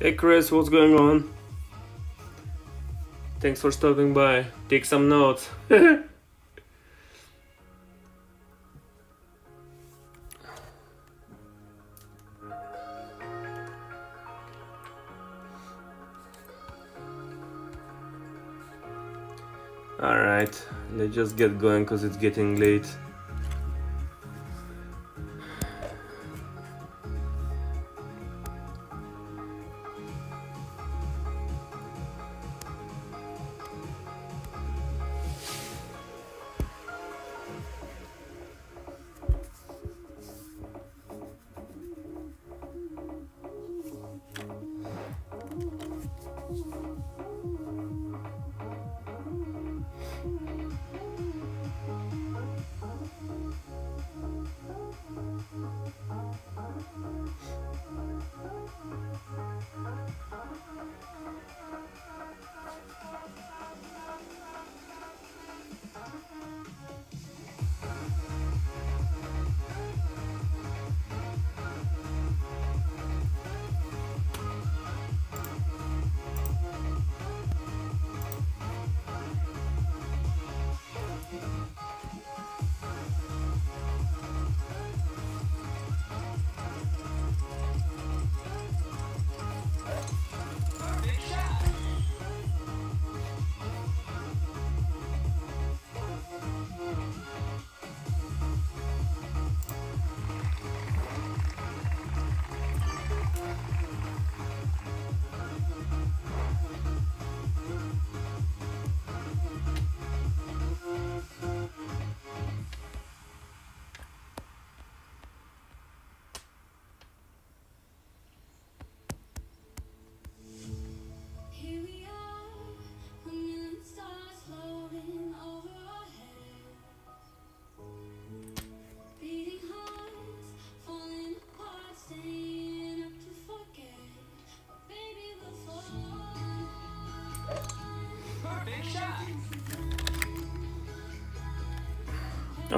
Hey Chris, what's going on? Thanks for stopping by. Take some notes. Alright, let's just get going because it's getting late.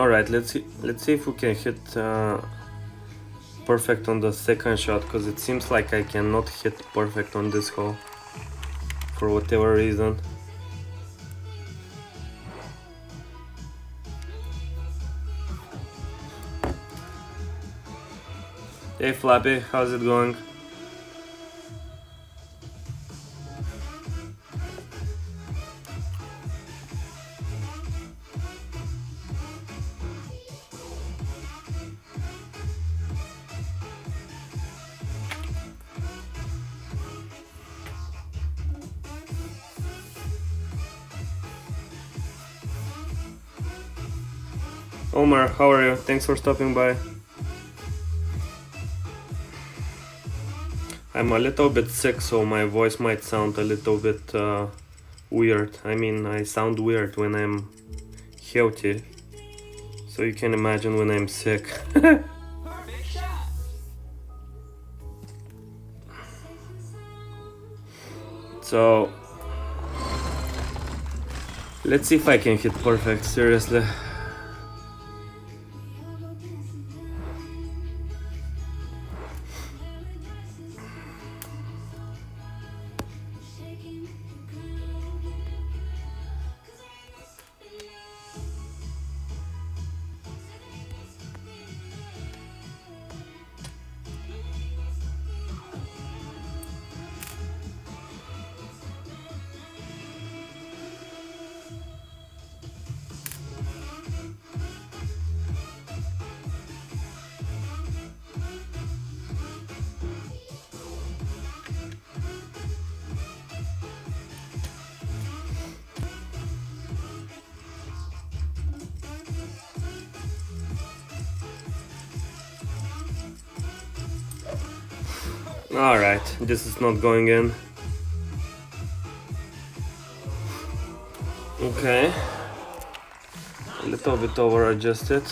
Alright, let's see let's see if we can hit uh, perfect on the second shot because it seems like I cannot hit perfect on this hole for whatever reason. Hey Flappy, how's it going? Thanks for stopping by. I'm a little bit sick, so my voice might sound a little bit uh, weird. I mean, I sound weird when I'm healthy. So you can imagine when I'm sick. so let's see if I can hit perfect, seriously. This is not going in. Okay. A little bit over adjusted.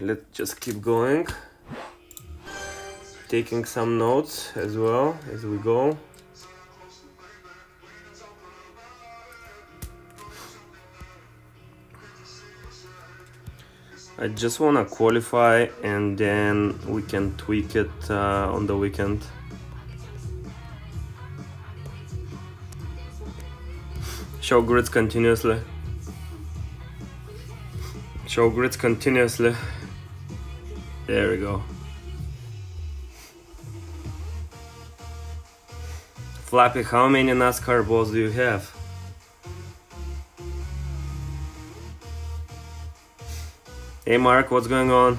Let's just keep going. Taking some notes as well as we go. I just want to qualify and then we can tweak it uh, on the weekend. Show grids continuously. Show grids continuously. There we go. Flappy, how many NASCAR balls do you have? Hey Mark, what's going on?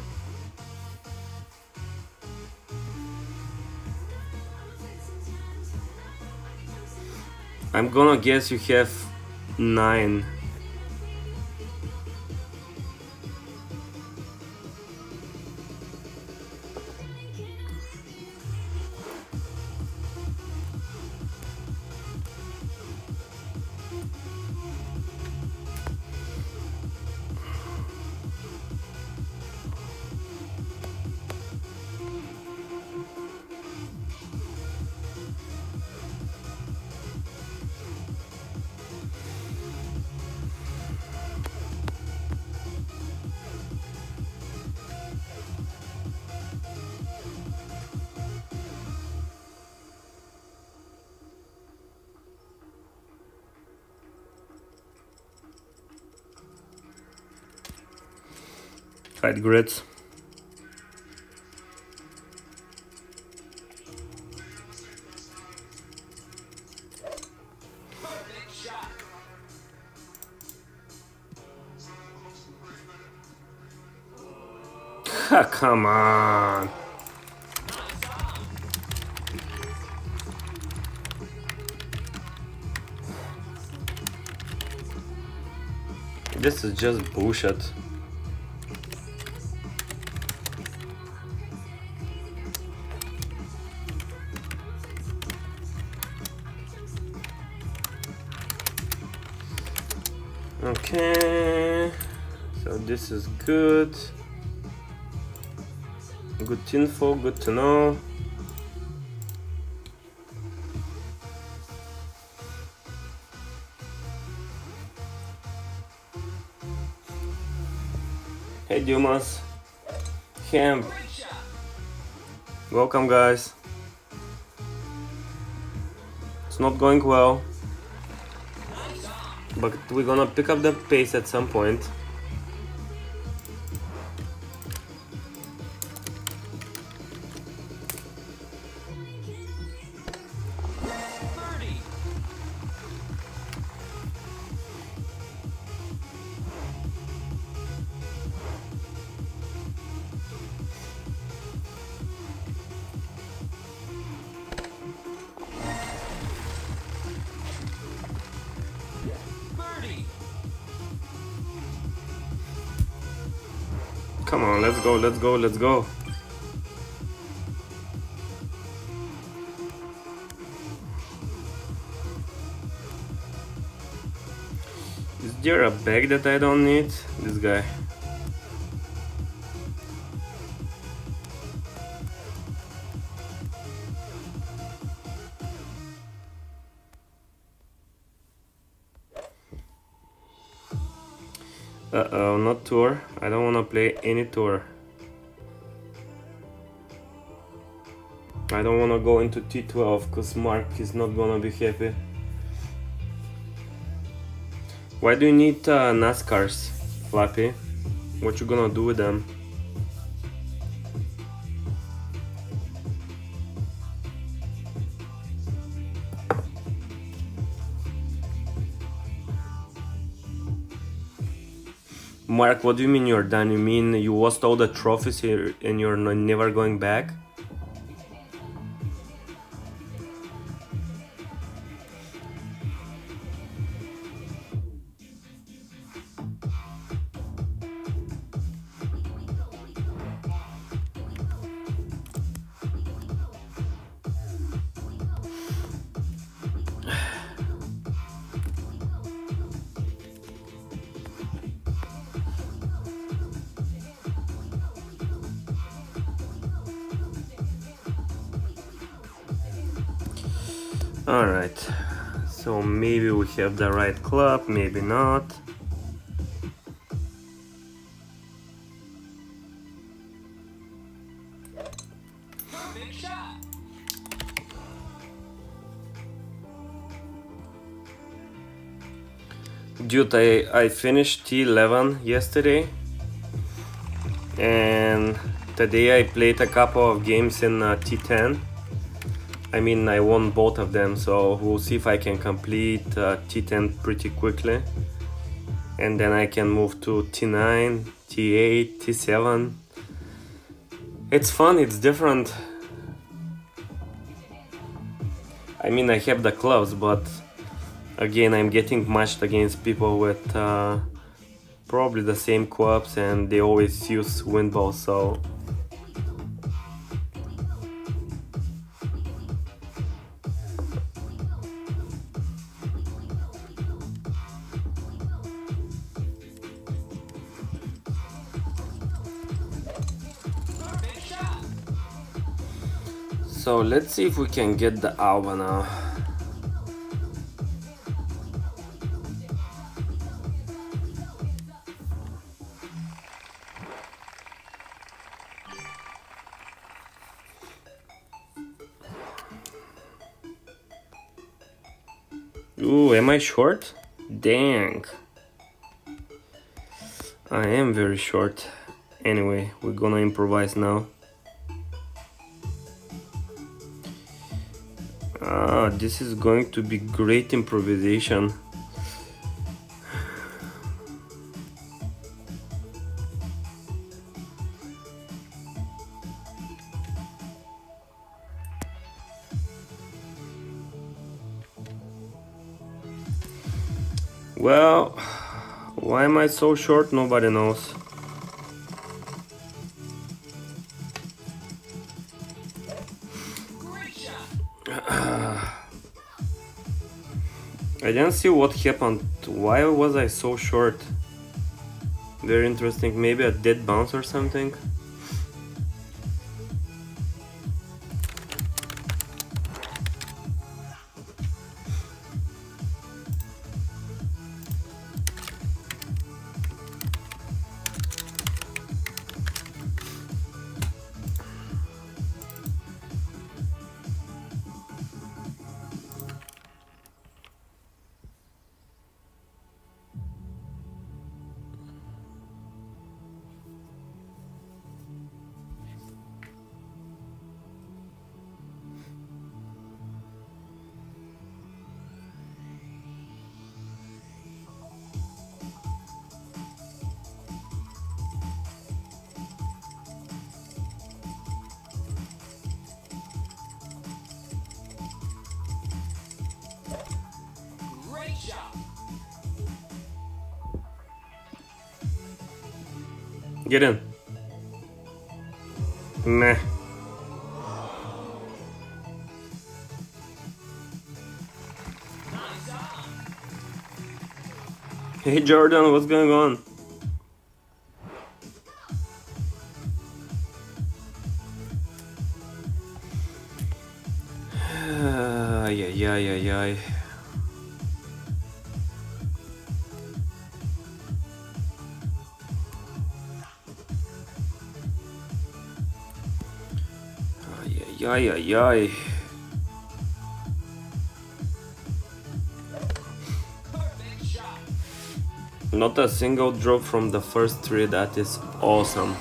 I'm gonna guess you have nine. Grids. Come on. This is just bullshit. This is good. Good info, good to know. Hey Dumas, Hemp, welcome guys. It's not going well, but we're gonna pick up the pace at some point. Let's go, let's go, let's go. Is there a bag that I don't need? This guy. Uh-oh, not tour. I don't want to play any tour. I don't want to go into T12 because Mark is not gonna be happy. Why do you need uh, NASCARs, Flappy? What you gonna do with them? Mark, what do you mean you're done? You mean you lost all the trophies here and you're never going back? Alright, so maybe we have the right club, maybe not. Dude, I, I finished T11 yesterday and today I played a couple of games in uh, T10 I mean I won both of them so we'll see if I can complete uh, T10 pretty quickly. And then I can move to T9, T8, T7 it's fun, it's different. I mean I have the clubs but again I'm getting matched against people with uh, probably the same clubs and they always use wind balls so Let's see if we can get the Alba now. Ooh, am I short? Dang. I am very short. Anyway, we're gonna improvise now. Ah, this is going to be great improvisation. Well, why am I so short? Nobody knows. I didn't see what happened. Why was I so short? Very interesting. Maybe a dead bounce or something. Jordan, what's going on? Ay, ay, ay. Ay, ay, ay, ay, Not a single drop from the first three, that is awesome.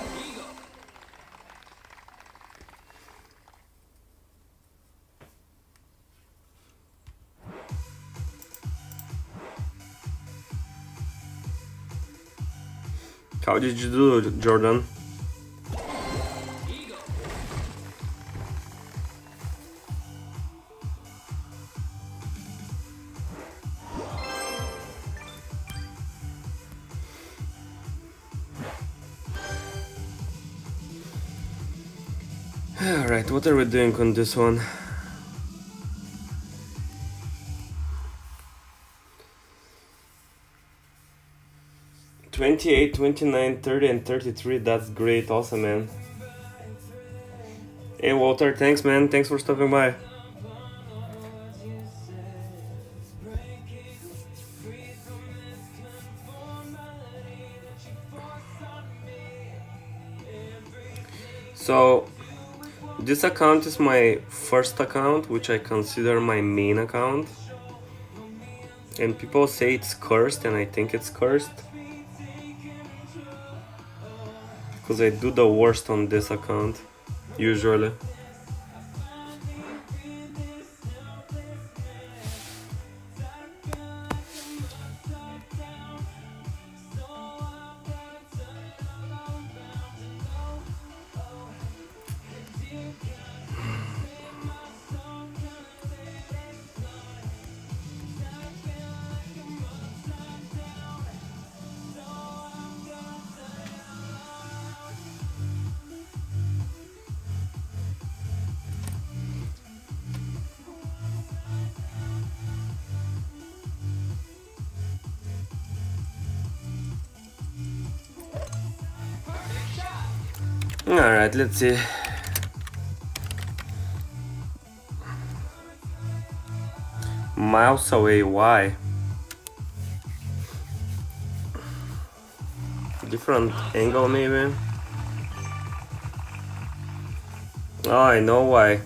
How did you do, Jordan? are we doing on this one? Twenty-eight, twenty-nine, thirty, and thirty-three. That's great, awesome, man. Hey, Walter, thanks, man. Thanks for stopping by. So this account is my first account, which I consider my main account. And people say it's cursed, and I think it's cursed. Because I do the worst on this account, usually. Let's see. Miles away, why? Different angle, maybe? Oh, I know why.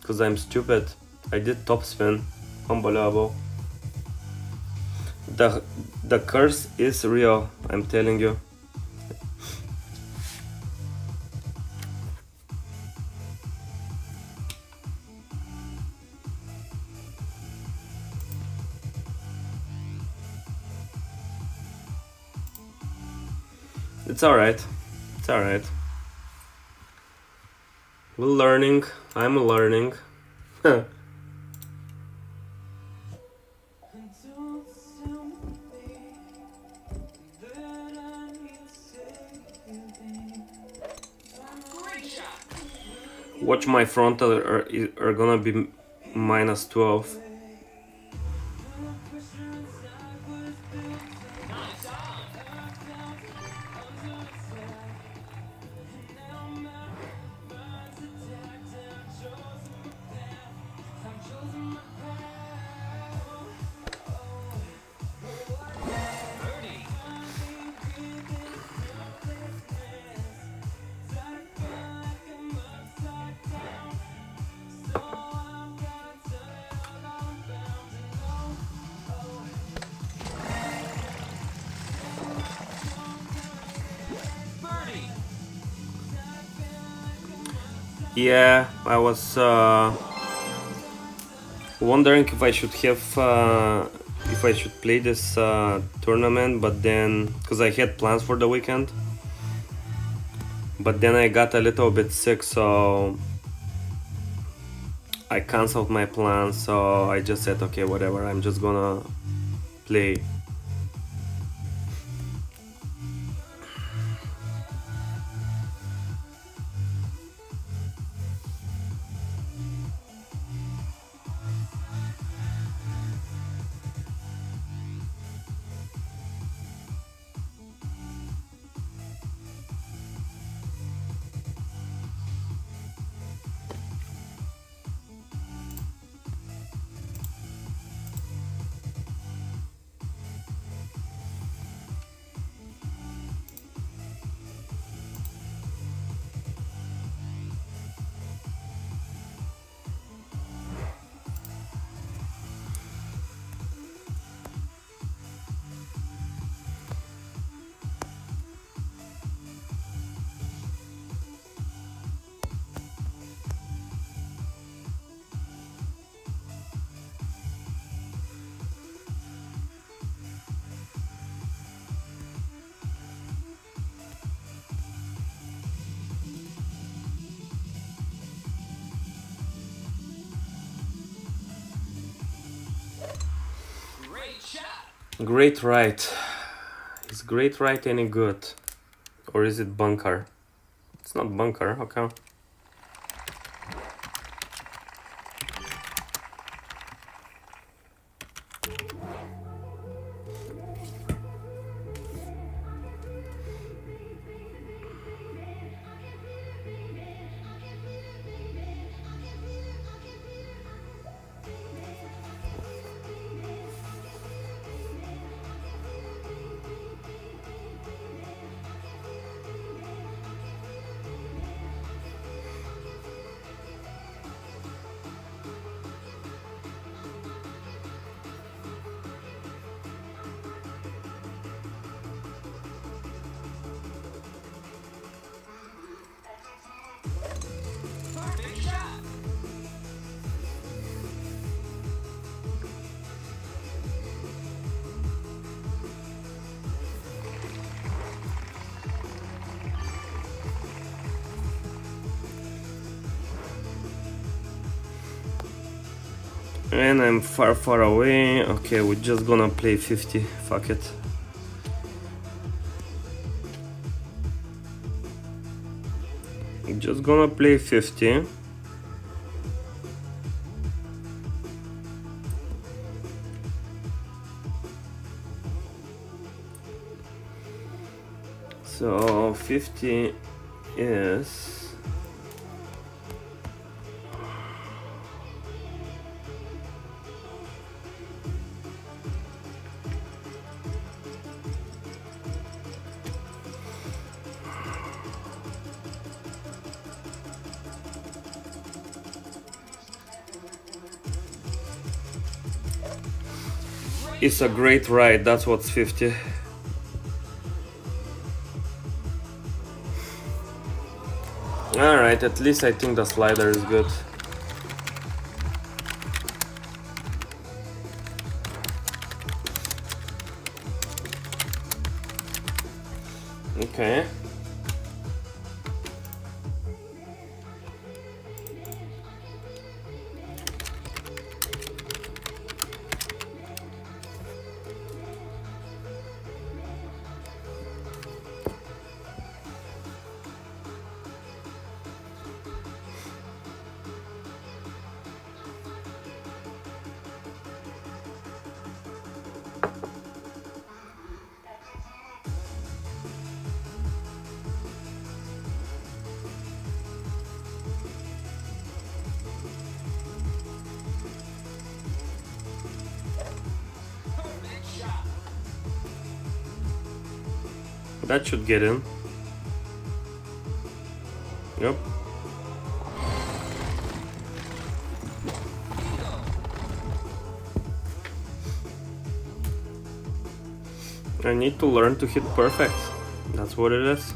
Because I'm stupid. I did top spin. Unbelievable. The, the curse is real, I'm telling you. It's alright. It's alright. We're learning. I'm learning. Watch my frontal are, are gonna be minus 12. Yeah, I was uh, wondering if I should have uh, if I should play this uh, tournament, but then because I had plans for the weekend, but then I got a little bit sick, so I canceled my plans. So I just said, okay, whatever. I'm just gonna play. Great right. Is great right any good? Or is it bunker? It's not bunker, okay. And I'm far, far away. Okay, we're just gonna play 50. Fuck it. Just gonna play 50. So 50 It's a great ride, that's what's 50. Alright, at least I think the slider is good. That should get in. Yep. I need to learn to hit perfect. That's what it is.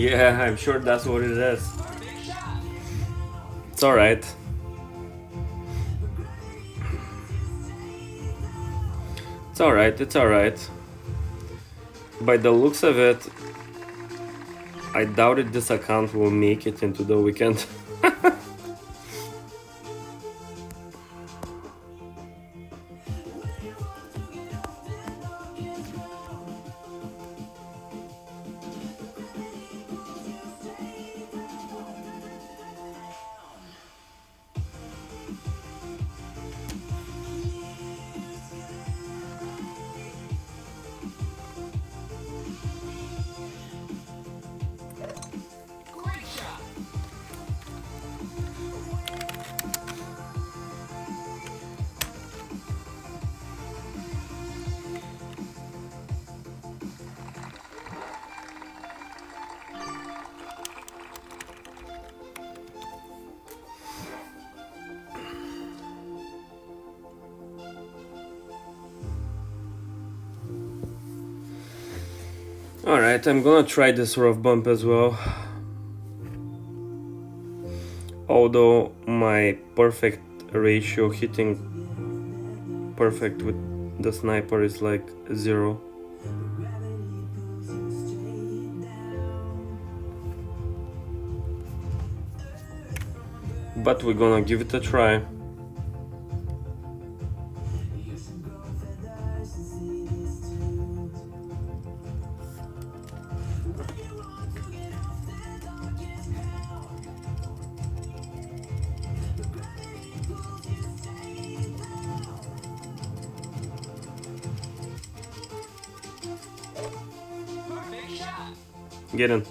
Yeah, I'm sure that's what it is. It's alright. It's alright, it's alright. By the looks of it, I doubted this account will make it into the weekend. Alright, I'm gonna try this rough bump as well. Although my perfect ratio hitting perfect with the sniper is like zero. But we're gonna give it a try. Get in.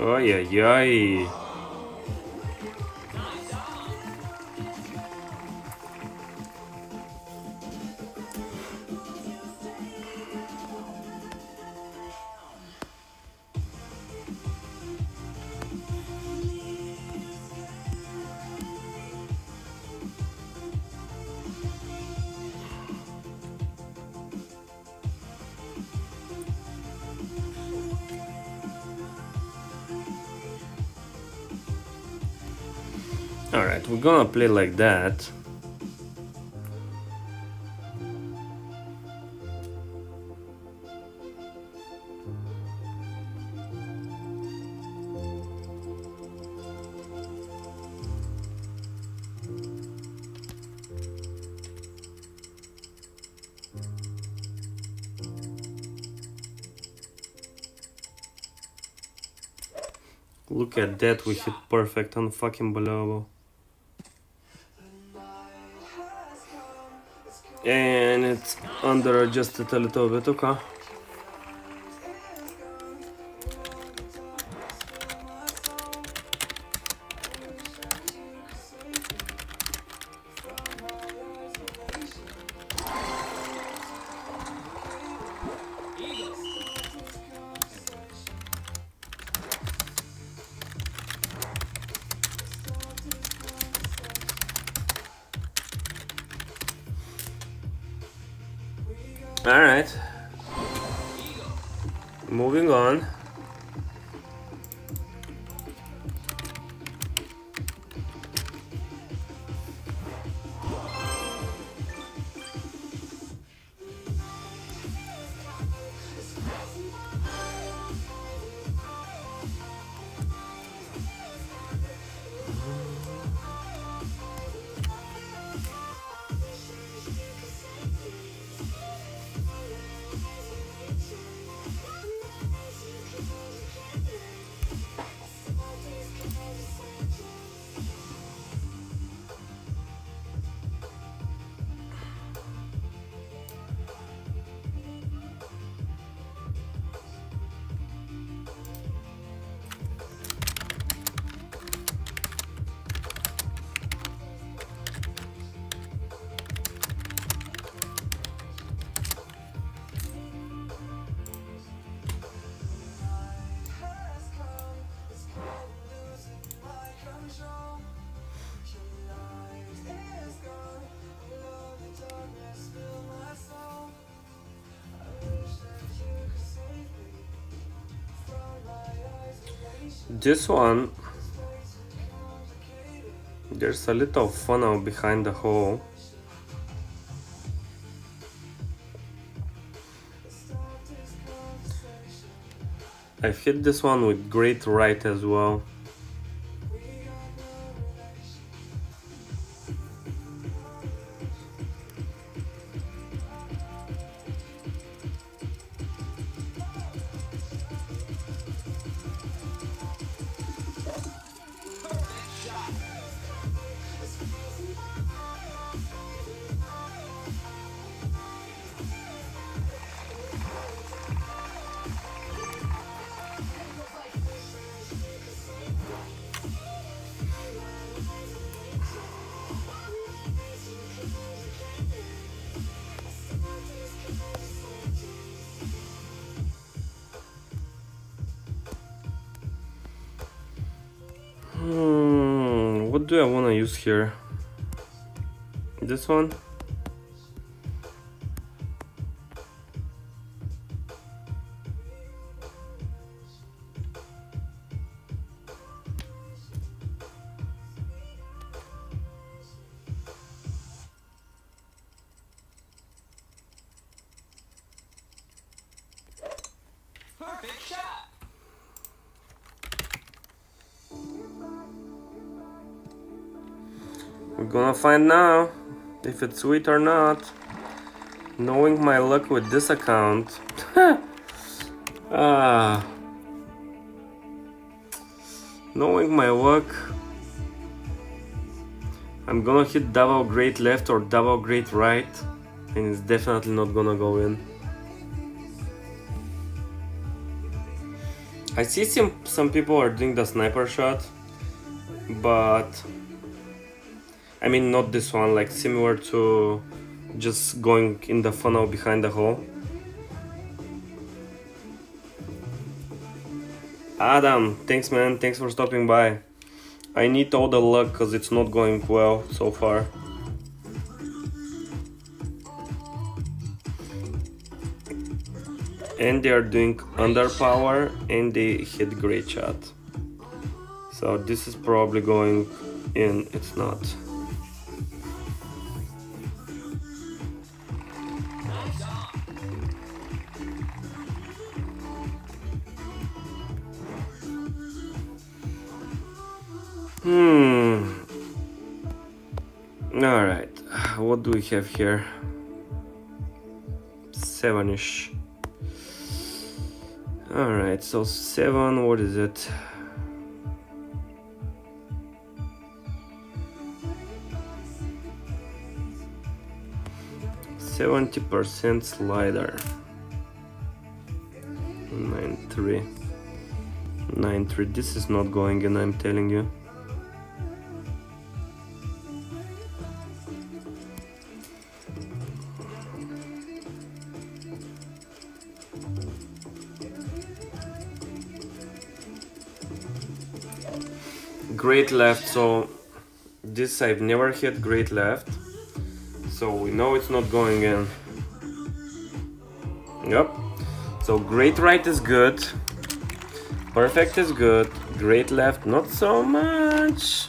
Oi, oi, oi. Play like that. Look at that, we hit perfect on fucking under adjusted a little bit, okay. Alright. Moving on. This one, there's a little funnel behind the hole. I've hit this one with great right as well. One? We're gonna find now if it's sweet or not. Knowing my luck with this account. ah. Knowing my luck. I'm gonna hit double great left or double great right. And it's definitely not gonna go in. I see some, some people are doing the sniper shot. But mean not this one, like similar to just going in the funnel behind the hole. Adam, thanks man, thanks for stopping by. I need all the luck because it's not going well so far. and they are doing underpower and they hit great shot so this is probably going in it's not we have here seven-ish all right so seven what is it Seventy percent slider. Nine three. Nine three. This is not going in. I'm telling you. Left. So this I've never hit great left so we know it's not going in. Yep. So great right is good. Perfect is good. Great left, not so much.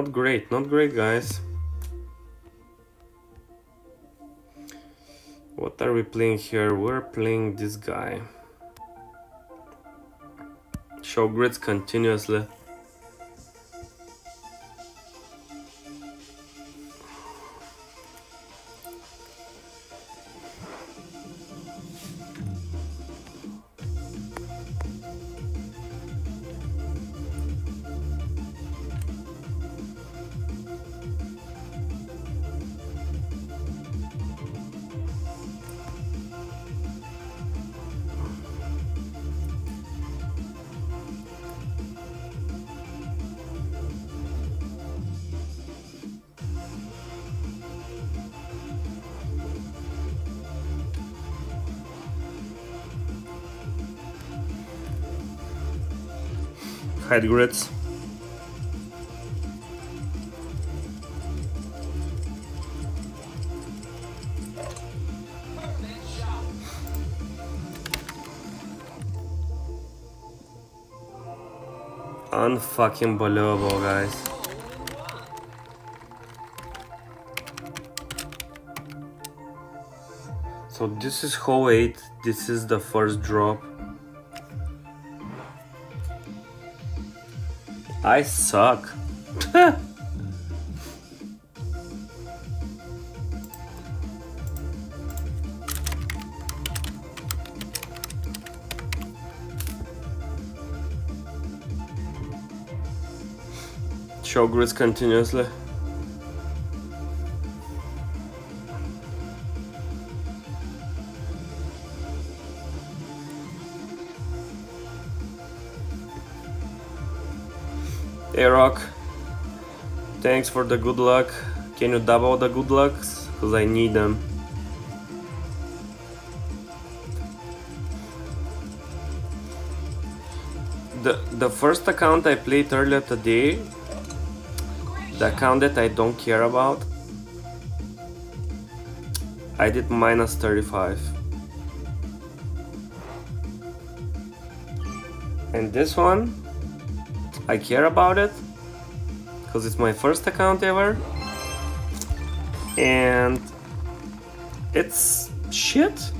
Not great. Not great, guys. What are we playing here? We're playing this guy. Show grids continuously. Hide grids. Unfucking believable, guys. So this is hole 8, this is the first drop. I suck. Show grids continuously. Hey Rock, thanks for the good luck. Can you double the good lucks? Cause I need them. The the first account I played earlier today, the account that I don't care about, I did minus 35. And this one, I care about it because it's my first account ever. and it's shit.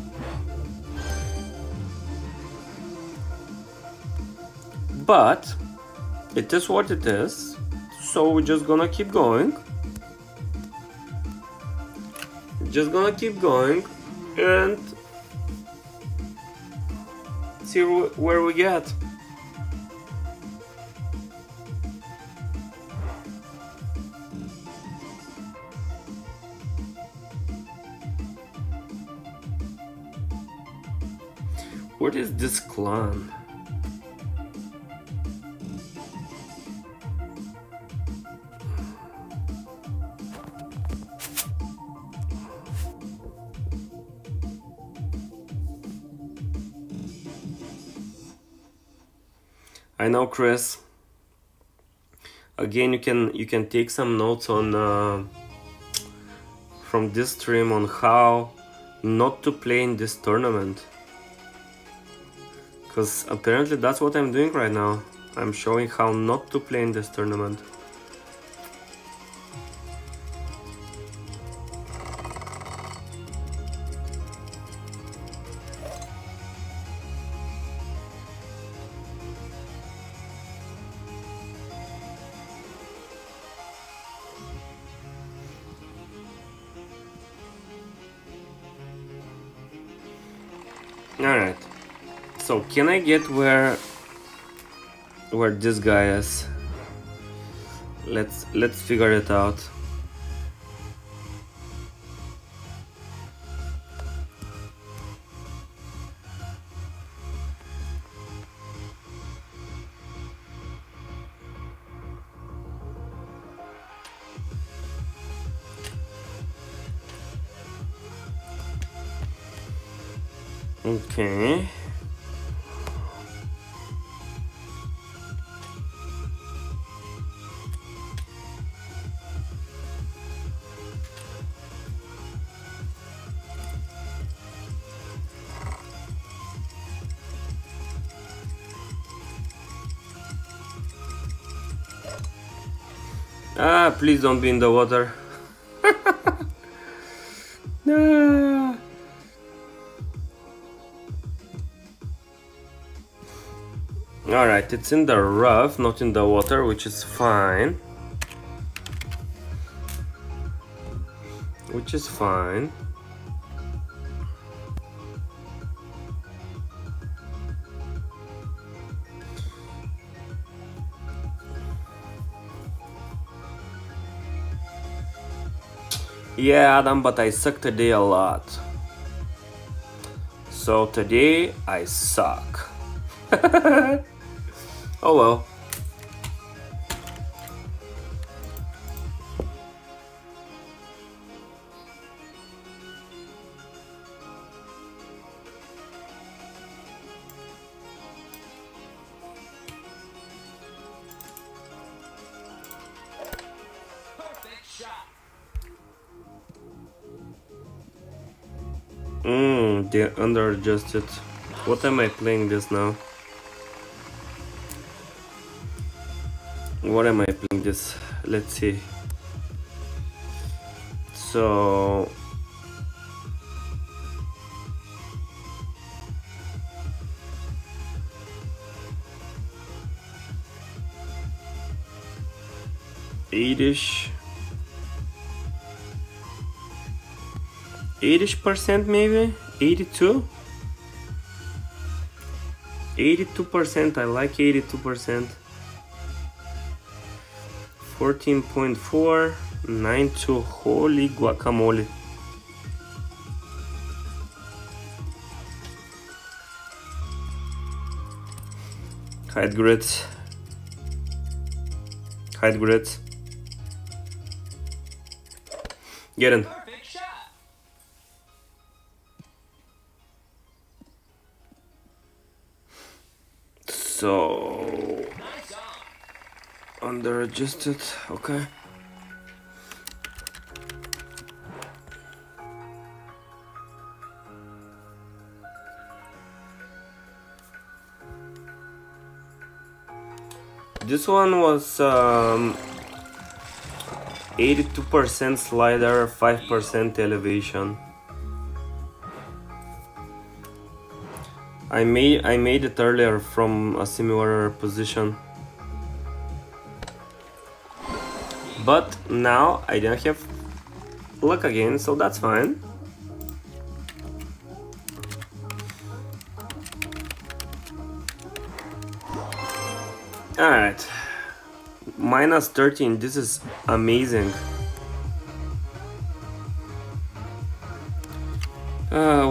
But it is what it is, so we're just gonna keep going. Just gonna keep going and see where we get. Is this clan? I know, Chris. Again, you can you can take some notes on uh, from this stream on how not to play in this tournament. Because apparently that's what I'm doing right now. I'm showing how not to play in this tournament. Can I get where where this guy is? Let's let's figure it out. Okay. Please don't be in the water. Alright, it's in the rough, not in the water, which is fine. Which is fine. Yeah, Adam, but I suck today a lot. So today I suck. oh well. Under adjusted. What am I playing this now? What am I playing this? Let's see. So eight-ish. Eight-ish percent maybe? Eighty-two? 82% I like 82% 14.4 92 holy guacamole. Hide grids. Hide grids. Get in so under adjusted okay this one was um, 82% slider, 5% elevation. I made I made it earlier from a similar position. But now I don't have luck again, so that's fine. Alright. Minus 13, this is amazing.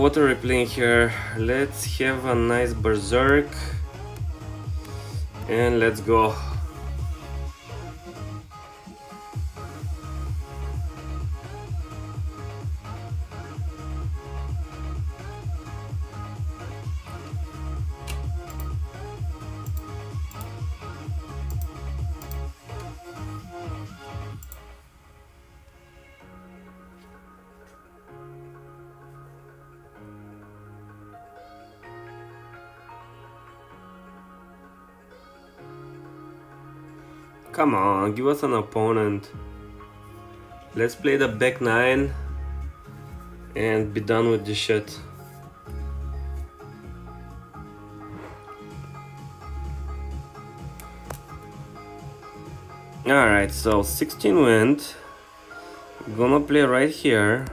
What are we playing here? Let's have a nice berserk. And let's go. Give us an opponent. Let's play the back nine and be done with this shit. Alright, so 16 went. Gonna play right here.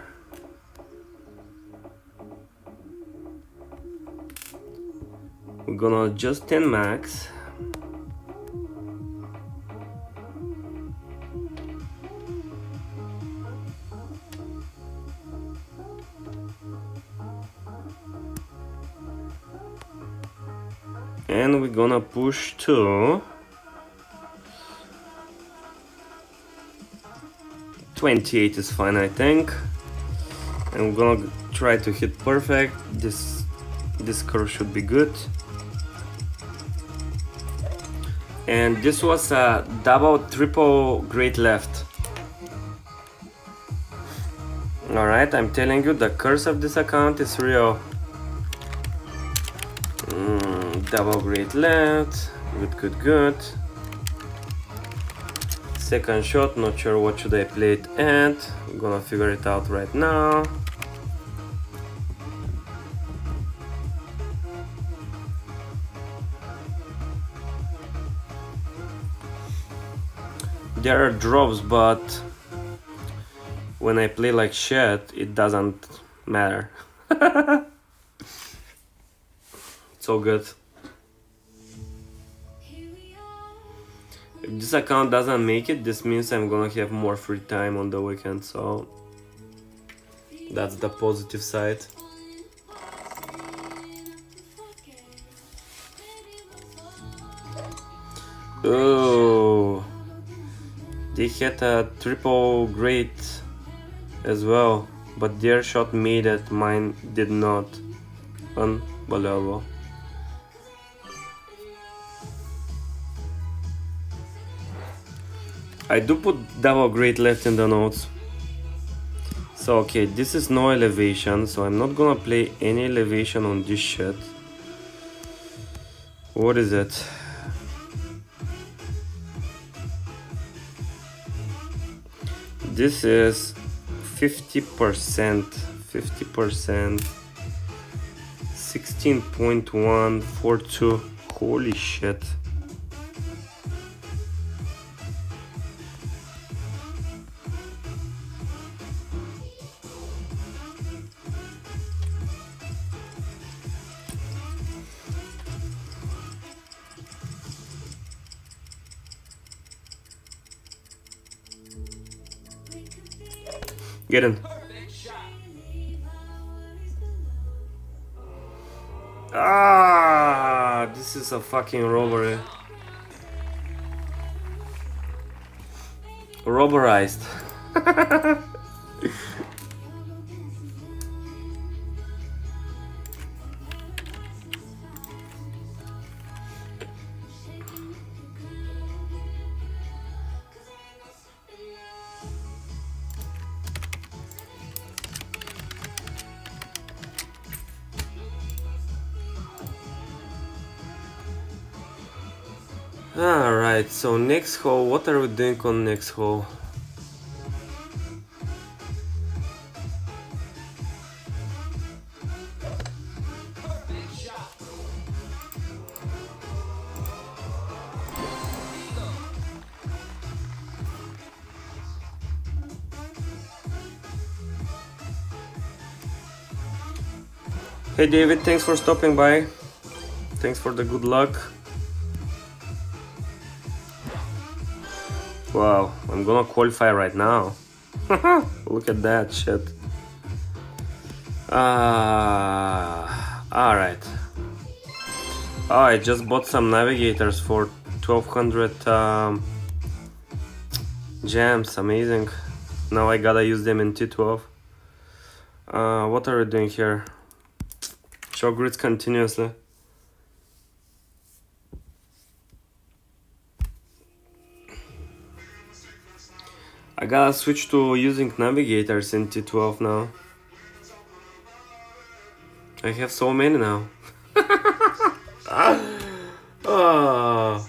We're gonna adjust 10 max. Push to 28 is fine I think. We're gonna try to hit perfect. This this curve should be good. And this was a double triple great left. Alright I'm telling you the curse of this account is real double great left good good good. Second shot not sure what should I play it at. I'm gonna figure it out right now. There are drops but when I play like shit it doesn't matter. It's all good If this account doesn't make it, this means I'm gonna have more free time on the weekend, so that's the positive side. Oh, they had a triple great as well, but their shot made it, mine did not. Unbelievable. I do put double great left in the notes. So okay, this is no elevation, so I'm not gonna play any elevation on this shit. What is it? This is 50%, 50%, 16.142. Holy shit. Get shot. Ah, this is a fucking robbery. Robberized. Alright, so next hole, what are we doing on next hole? Hey David, thanks for stopping by. Thanks for the good luck. Wow, I'm gonna qualify right now. Look at that shit. Ah, alright. Oh, I just bought some navigators for 1200 um, gems. Amazing. Now I gotta use them in T12. Uh, what are we doing here? Show grids continuously. I gotta switch to using navigators in T12 now. I have so many now. Ah.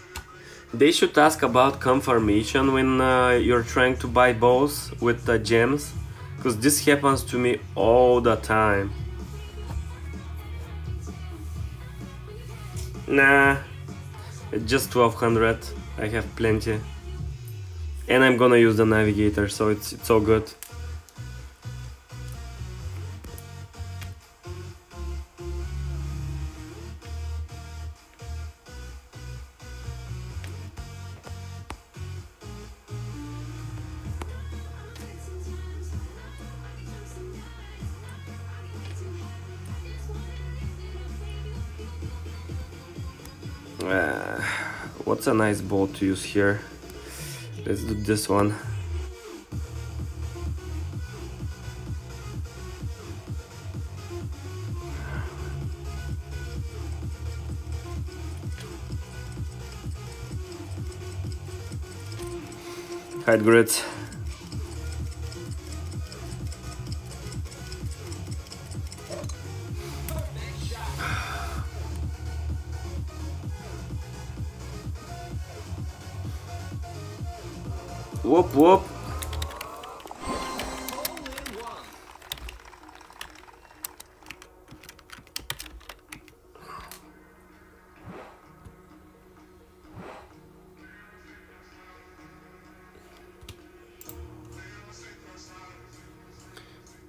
They should ask about confirmation when uh, you're trying to buy bows with the gems, because this happens to me all the time. Nah, just 1200. I have plenty. And I'm gonna use the navigator, so it's it's all good. Uh, what's a nice ball to use here? Let's do this one. Hide grids. Whoop whoop.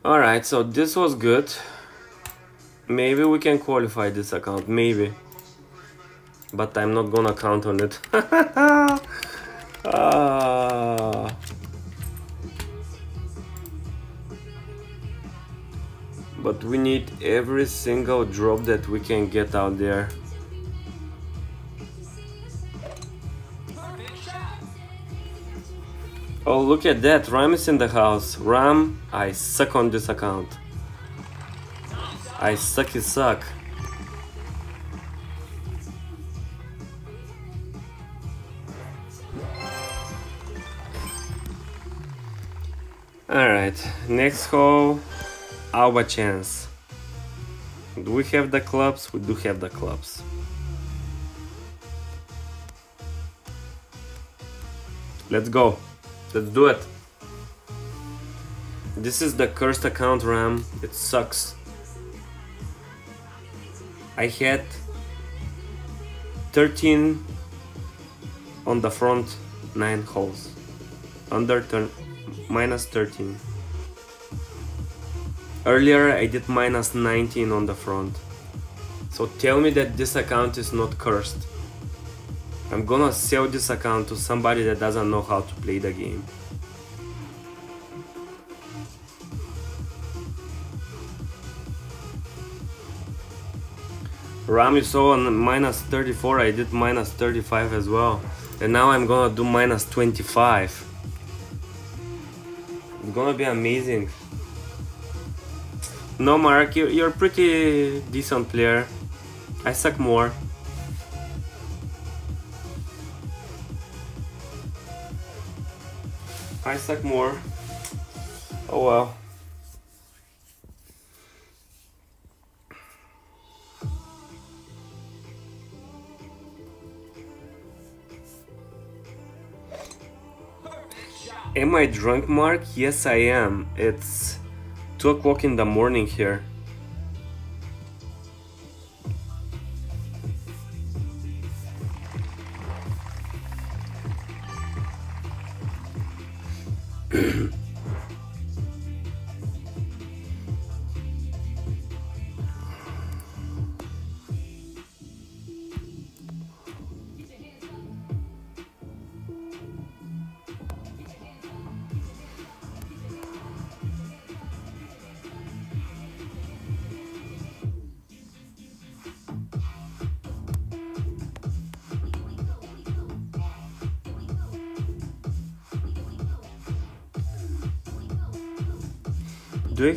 Alright, so this was good. Maybe we can qualify this account, maybe. But I'm not gonna count on it. But we need every single drop that we can get out there. Oh, look at that. Ram is in the house. Ram, I suck on this account. I sucky suck. Alright, next hole, our chance. Do we have the clubs? We do have the clubs. Let's go. Let's do it. This is the cursed account RAM. It sucks. I had 13 on the front, 9 holes. Under minus 13. Earlier I did minus 19 on the front. So tell me that this account is not cursed. I'm gonna sell this account to somebody that doesn't know how to play the game. Ram you saw on minus 34, I did minus 35 as well. And now I'm gonna do minus 25. It's gonna be amazing. No, Mark, you, you're a pretty decent player. I suck more. I suck more. Oh well. Am I drunk, Mark? Yes, I am. It's 2 o'clock in the morning here.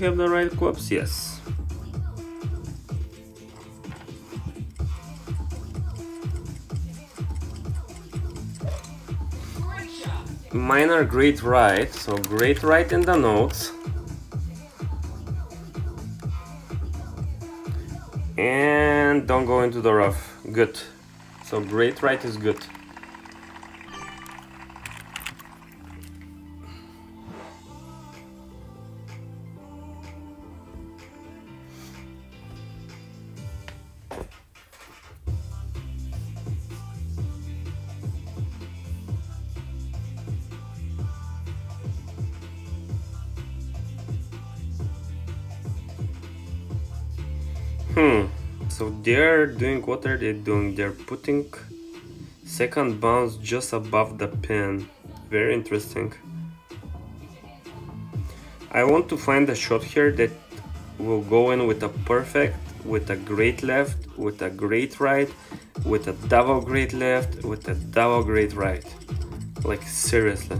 Have the right clubs? Yes. Minor great right, so great right in the notes. And don't go into the rough. Good. So great right is good. They're doing what are they doing? They're putting second bounce just above the pin. Very interesting. I want to find a shot here that will go in with a perfect, with a great left, with a great right, with a double great left, with a double great right. Like seriously.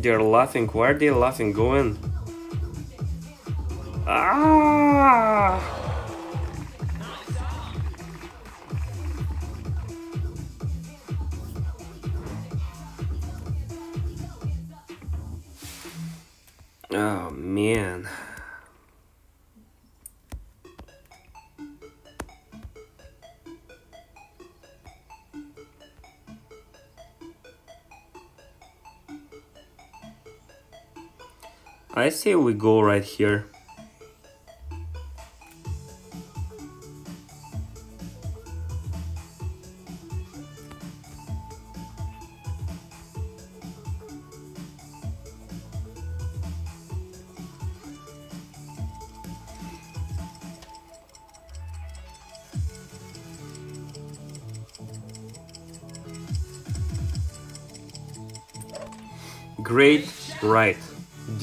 They're laughing. Why are they laughing? Go in. Ah! Oh man. I say we go right here.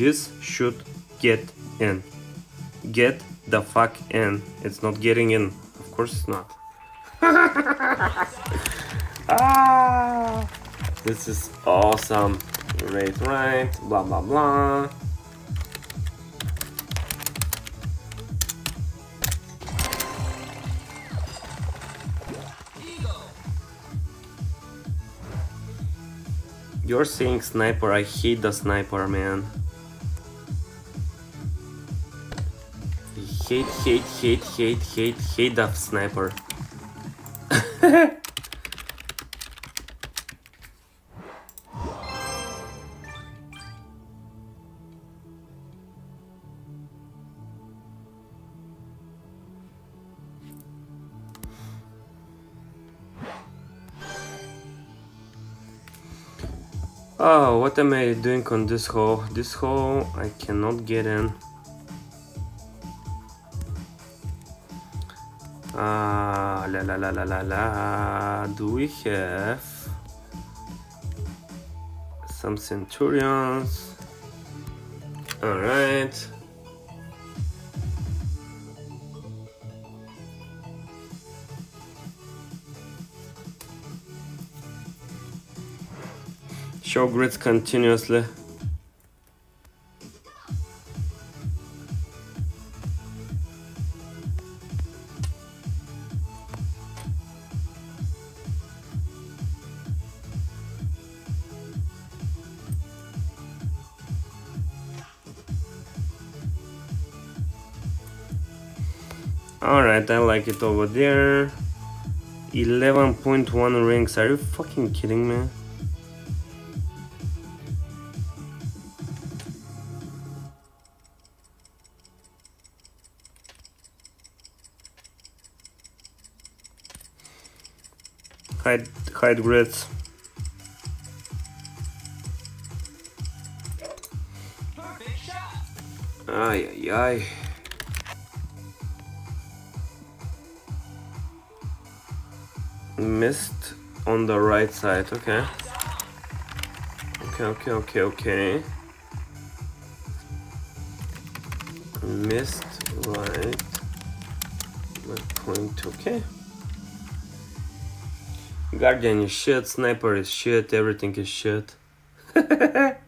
This should get in. Get the fuck in. It's not getting in. Of course it's not. ah, this is awesome. Great right. Blah blah blah. You're saying sniper. I hate the sniper, man. Hate, hate, hate, hate, hate, hate that sniper. Oh, what am I doing on this hole? This hole I cannot get in. La la la la la. Do we have some centurions? All right. Show grids continuously. Alright, I like it over there. 11.1 rings. Are you fucking kidding me? Hide, hide grids. Ay, ay, ay. Missed on the right side, okay. Okay, okay, okay, okay. Missed right. My point, okay. Guardian is shit, Sniper is shit, everything is shit.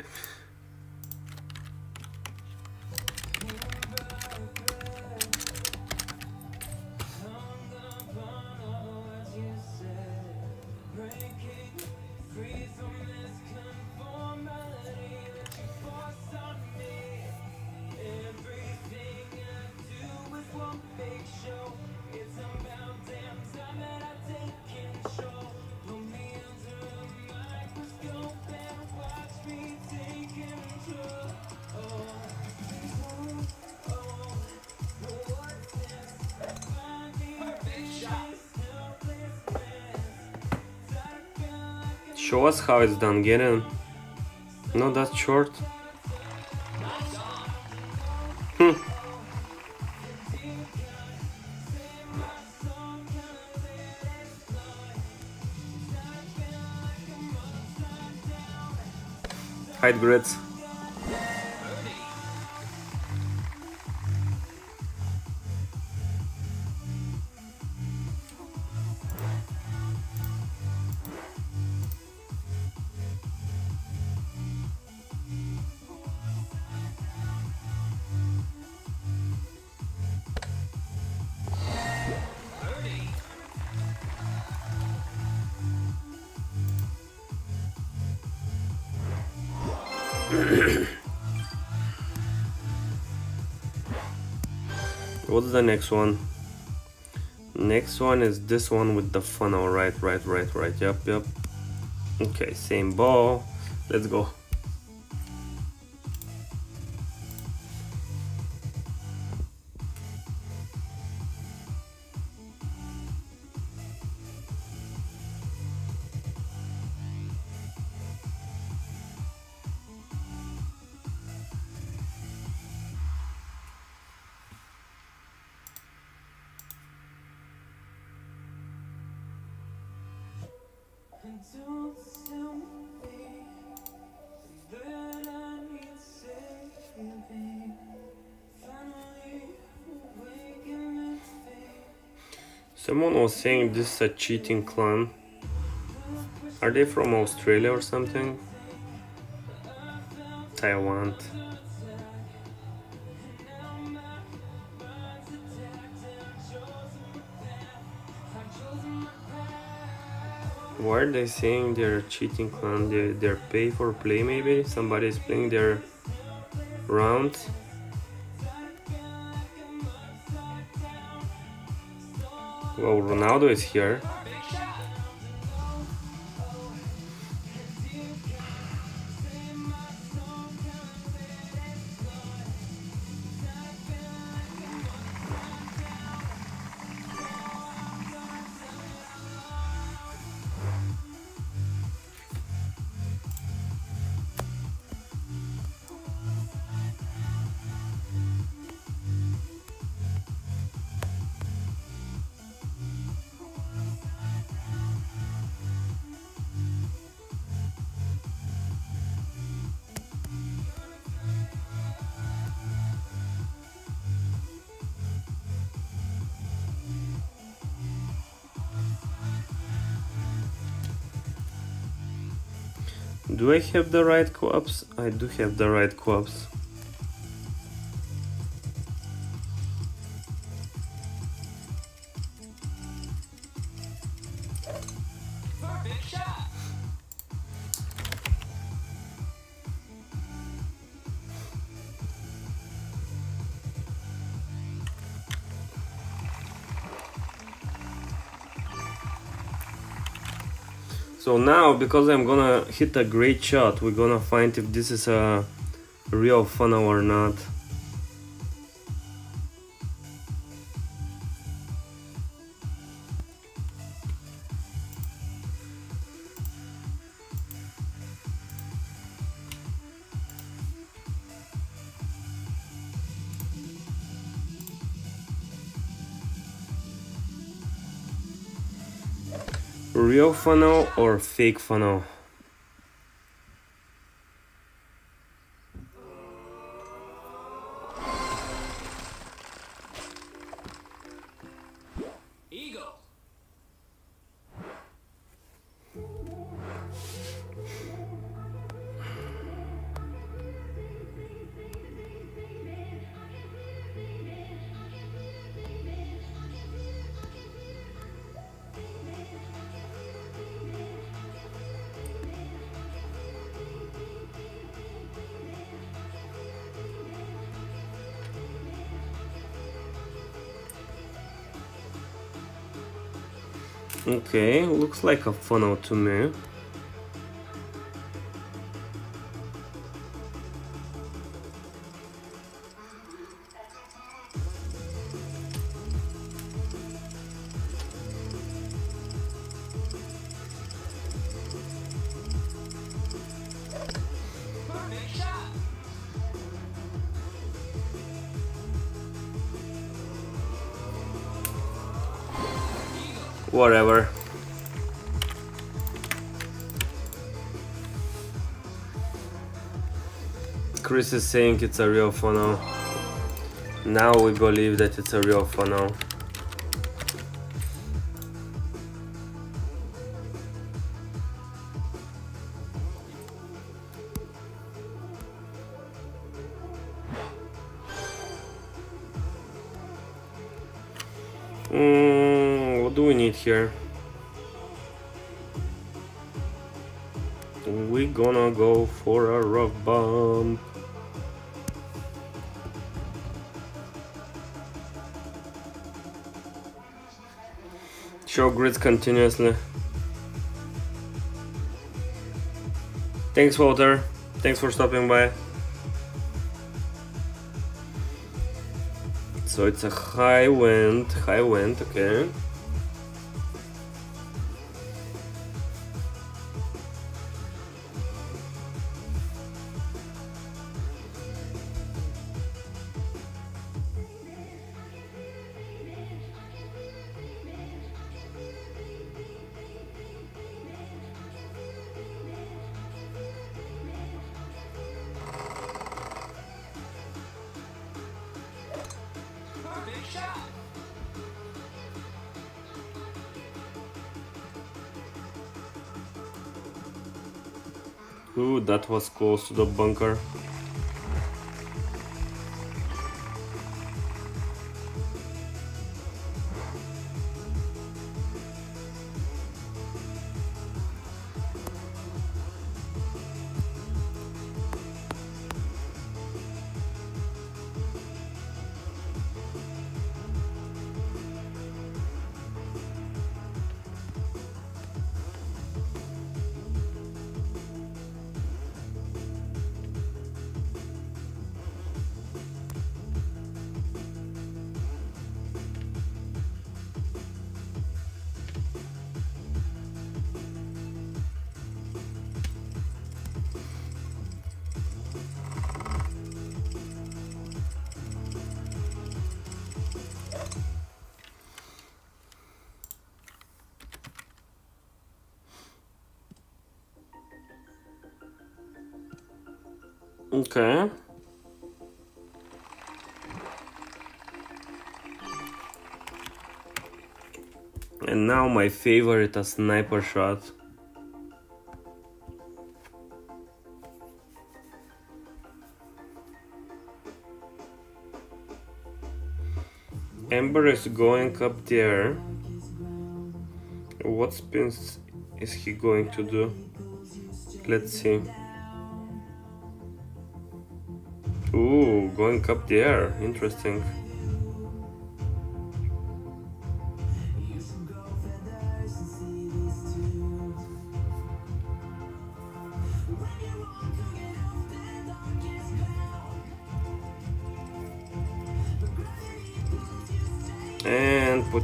Us how it's done, get in. No, that's short. Hmm. Hide grids. Next one? Next one is this one with the funnel. Right, right, right, right. Yep, yep. Okay, same ball. Let's go. Was saying this is a cheating clan. Are they from Australia or something? Taiwan. Why are they saying they're cheating clan? They, they're pay for play maybe? Somebody is playing their rounds? Well, Ronaldo is here. I have the right co-ops? I do have the right co-ops. Because I'm gonna hit a great shot, we're gonna find if this is a real funnel or not. Real funnel or fake funnel? Okay, looks like a funnel to me. Is saying it's a real funnel. Now we believe that it's a real funnel. Continuously. Thanks, Walter. Thanks for stopping by. So it's a high wind, high wind, okay. Was close to the bunker. My favorite, a sniper shot. Ember is going up there. What spins is he going to do? Let's see. Ooh, going up there. Interesting.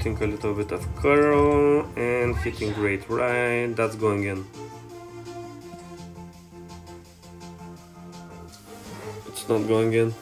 A little bit of curl and hitting great right. That's going in. It's not going in.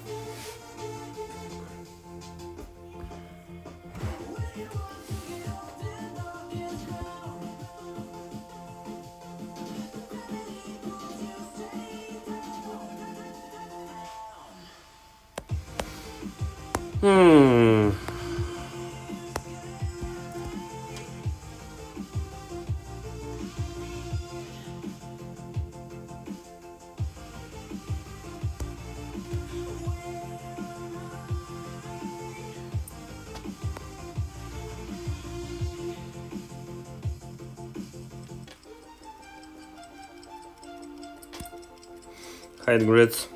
8 grids.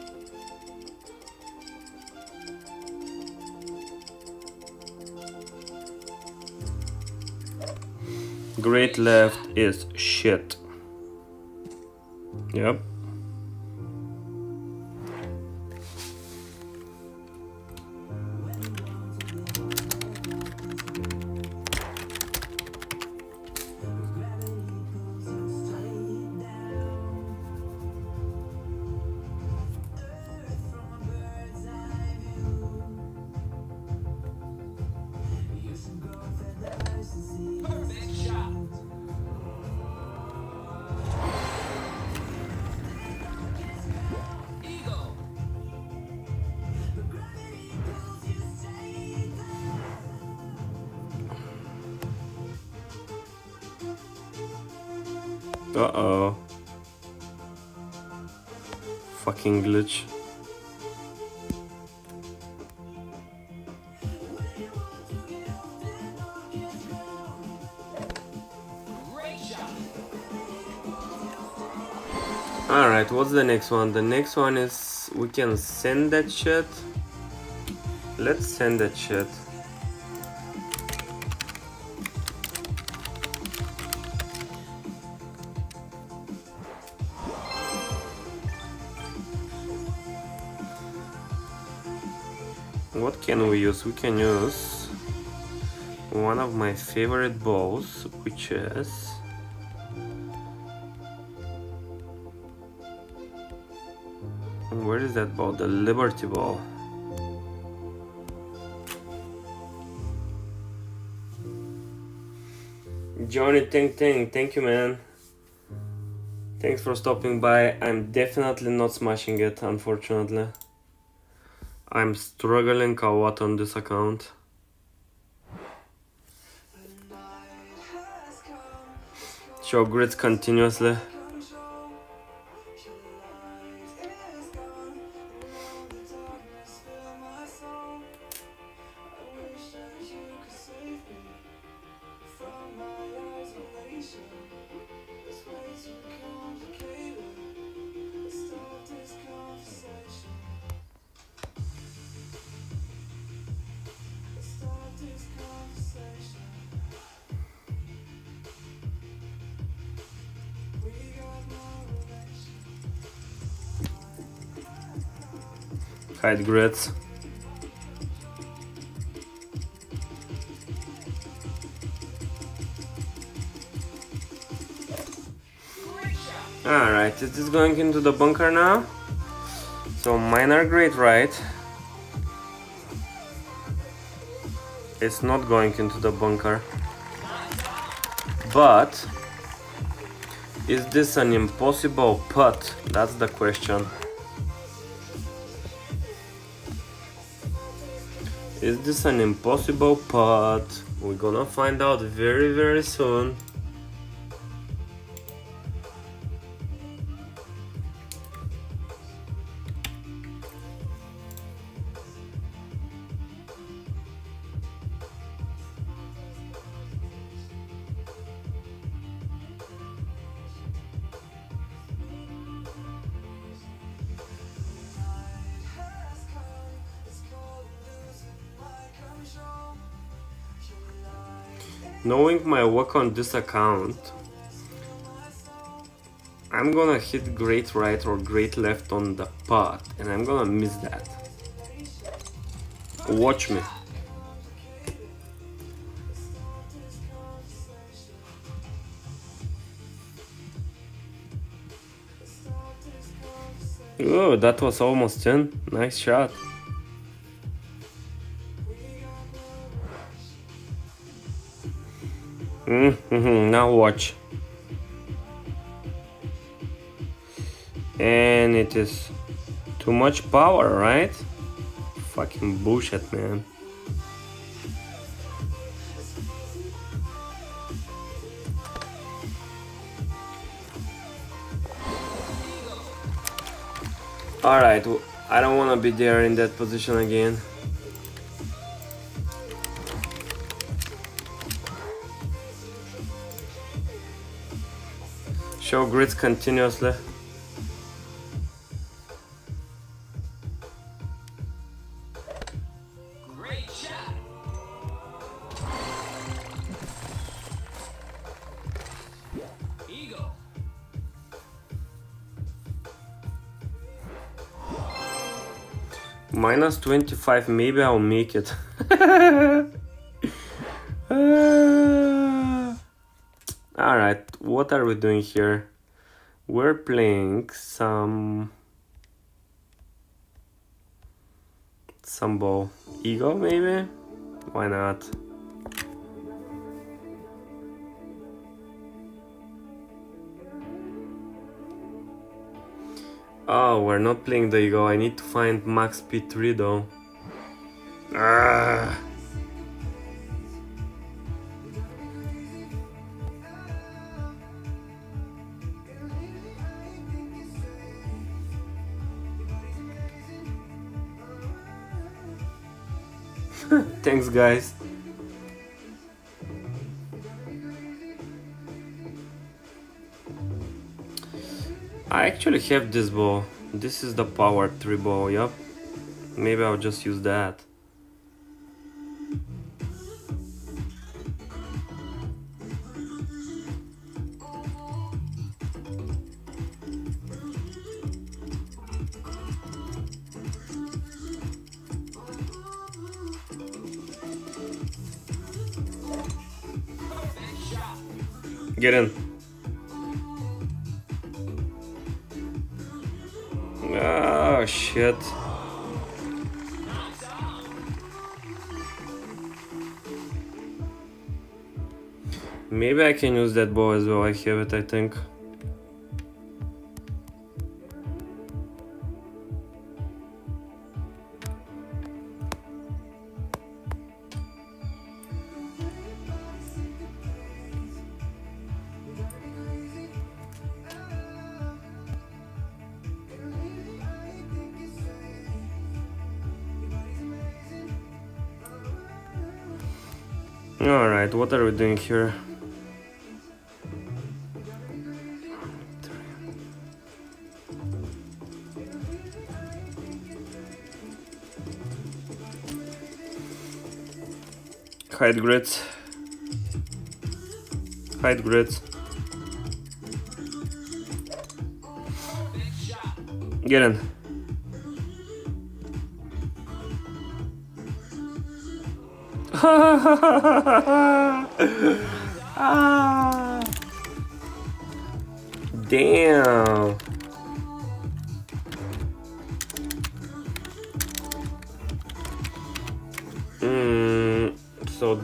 Left is shit. Yep. Next one? The next one is we can send that shit. Let's send that shit. What can we use? We can use one of my favorite balls, which is that ball? The Liberty Ball. Johnny Ting Ting, thank you man. Thanks for stopping by. I'm definitely not smashing it, unfortunately. I'm struggling a lot on this account. Show grids continuously. Grids. Alright, is going into the bunker now? So mine are great, right? It's not going into the bunker. But is this an impossible putt? That's the question. Is this an impossible putt? We're gonna find out very very soon. Work on this account, I'm gonna hit great right or great left on the pot and I'm gonna miss that. Watch me. Oh, that was almost in. Nice shot. Mm-hmm. Now watch. And it is too much power, right? Fucking bullshit, man. Alright, I don't wanna be there in that position again. show grids continuously. Minus 25, maybe I'll make it. what are we doing here? We're playing some... Some ball. Ego, maybe? Why not? Oh, we're not playing the ego. I need to find max P3 though. Ah. Thanks, guys. I actually have this bow. This is the power 3 bow, yep. Maybe I'll just use that. Can use that bow as well. I have it, I think. Alright, what are we doing here? Hide grids. Hide grids. Get in. Ah. Damn.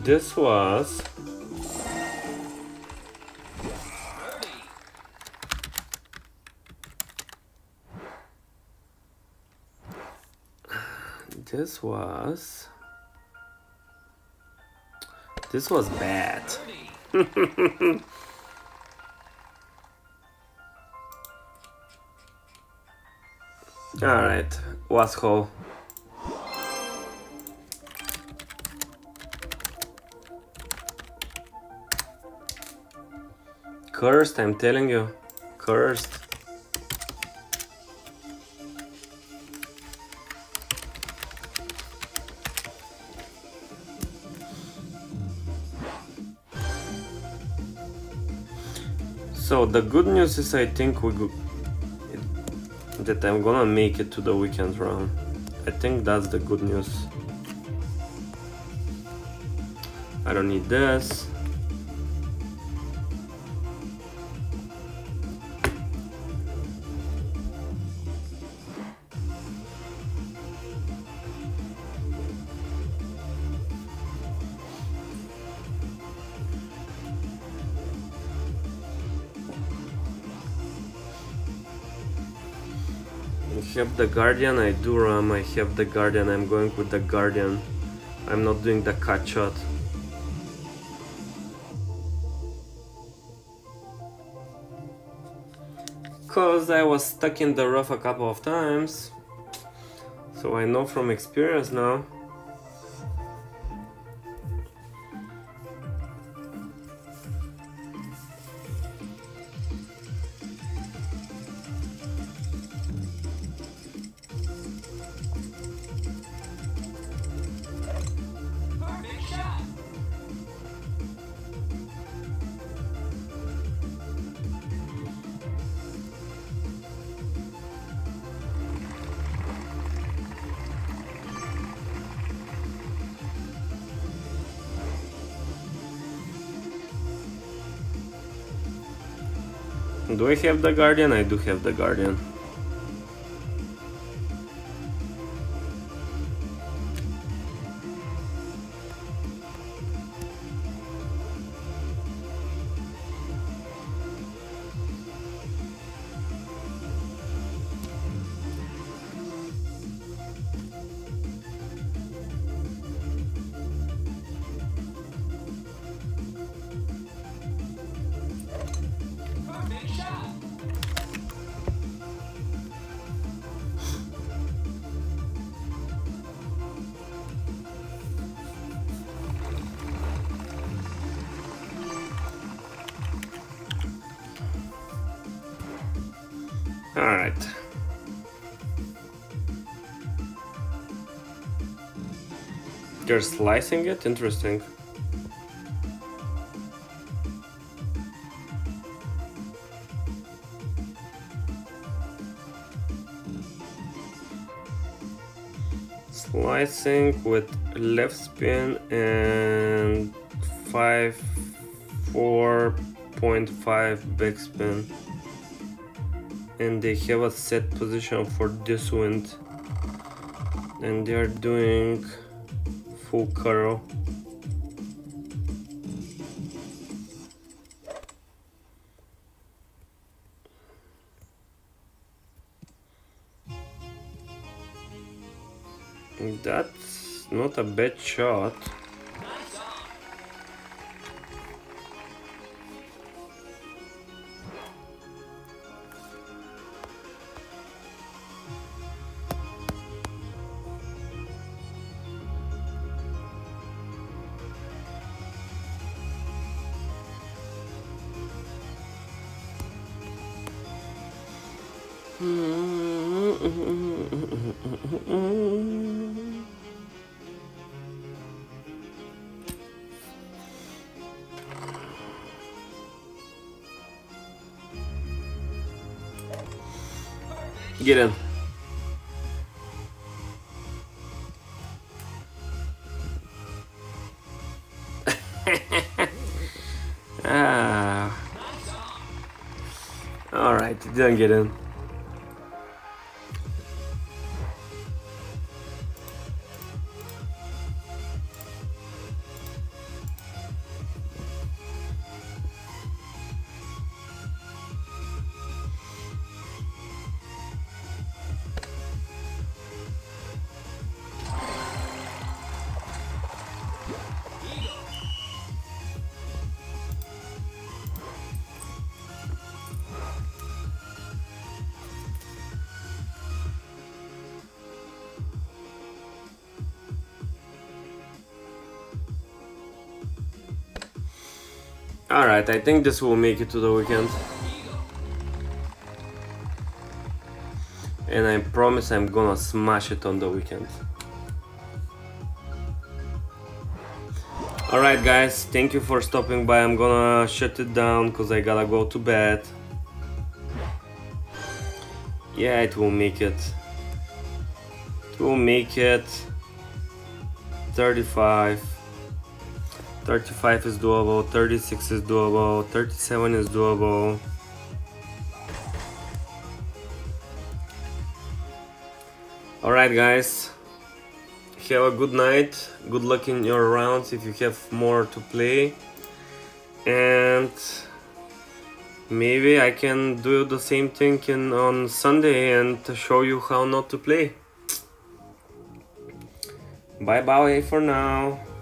This was this was this was bad. All right, was Cursed, I'm telling you. Cursed. So the good news is I think we go- that I'm gonna make it to the weekend round. I think that's the good news. I don't need this. Have the Guardian, I do ram, I have the Guardian, I'm going with the Guardian. I'm not doing the cut shot. Cause I was stuck in the rough a couple of times. So I know from experience now. I have the Guardian? I do have the Guardian. They're slicing it? Interesting. Slicing with left spin and 5 4.5 backspin and they have a set position for this wind and they are doing curl that's not a bad shot Get in. ah. All right, didn't get in. All right, I think this will make it to the weekend. And I promise I'm gonna smash it on the weekend. Alright guys, thank you for stopping by. I'm gonna shut it down because I gotta go to bed. Yeah, it will make it. It will make it 35. 35 is doable, 36 is doable, 37 is doable. Alright, guys, have a good night. Good luck in your rounds if you have more to play. And maybe I can do the same thing in, on Sunday and show you how not to play. Bye bye for now.